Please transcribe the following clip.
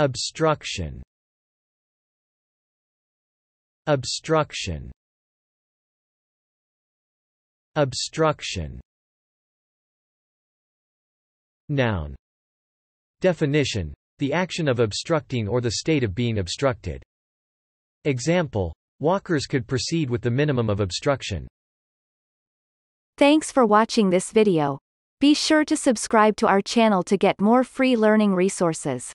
Obstruction. Obstruction. Obstruction. Noun. Definition. The action of obstructing or the state of being obstructed. Example. Walkers could proceed with the minimum of obstruction. Thanks for watching this video. Be sure to subscribe to our channel to get more free learning resources.